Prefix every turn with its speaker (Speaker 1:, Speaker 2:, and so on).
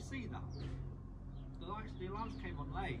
Speaker 1: you see that? The lights, the alarms came on late.